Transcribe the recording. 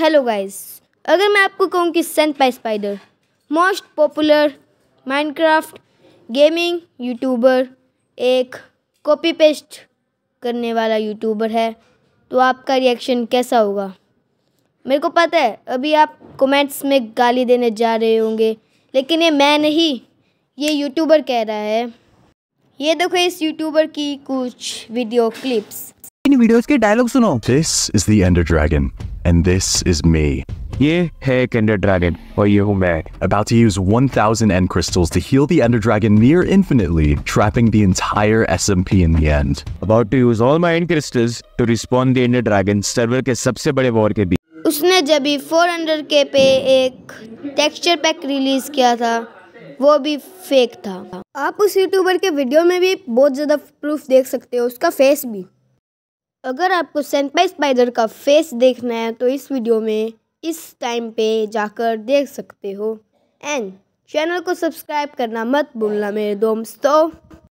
Hello guys अगर मैं आपको कहूँ कि Senpai Spider most popular Minecraft gaming YouTuber एक कॉपी पेस्ट करने वाला यूट्यूबर है तो आपका रिएक्शन कैसा होगा? मेरे को पता है अभी आप कमेंट्स में गाली देने जा रहे होंगे लेकिन ये मैं नहीं ये यूट्यूबर कह रहा है। ये देखो इस यूट्यूबर की कुछ वीडियो क्लिप्स इन वीडियोस के डायलॉग सुनो। This is the Ender Dragon, and this is me. ये है एक एंडर ड्रैगन और ये हूँ मैं About to use 1000 End Crystals to heal the Ender Dragon near infinitely, trapping the entire SMP in the end. About to use all my end crystals to respond the ender dragon server के सबसे बड़े war के बीच उसने जब भी four hundred के पे एक टेक्सचर पैक रिलीज किया था वो भी फेक था आप उस यूट्यूबर के वीडियो में भी बहुत ज़्यादा प्रूफ देख सकते हो उसका फेस भी अगर आपको सेंपाई स्पाइडर का फेस देखना है तो इस वीडियो में इस टाइम पे जाकर देख सकते हो। एंड चैनल को सब्सक्राइब करना मत भूलना मेरे दोस्तों।